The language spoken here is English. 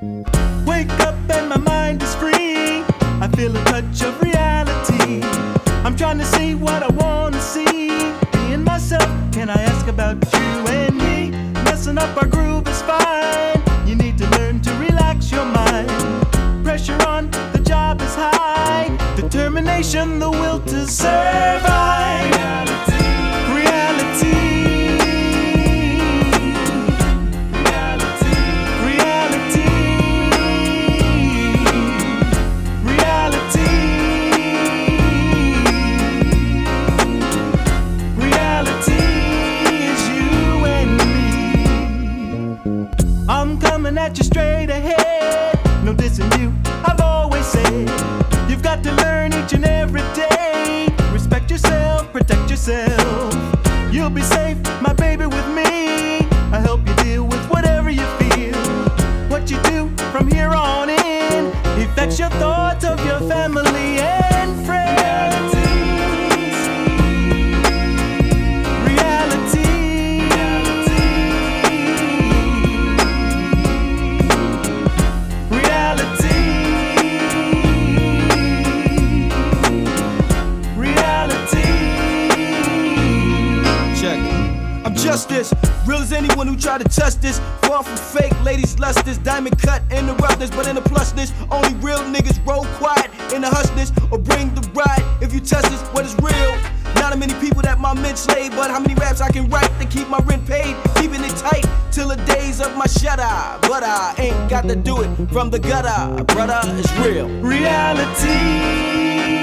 Wake up and my mind is free. I feel a touch of reality. I'm trying to see what I wanna see. Being myself, can I ask about you and me? Messing up our groove is fine. You need to learn to relax your mind. Pressure on, the job is high. Determination, the will to survive. At you straight ahead. No dissing you, I've always said. You've got to learn each and every day. Respect yourself, protect yourself. You'll be safe, my I'm just this, real as anyone who tried to test this. Far from fake, ladies lust this. Diamond cut in the roughness, but in the plusness. Only real niggas roll quiet in the hushness or bring the ride. If you test this, what is real? Not many people that my men slay, but how many raps I can write to keep my rent paid? Keeping it tight till the days of my shut eye. But I ain't got to do it from the gutter, brother. It's real. Reality.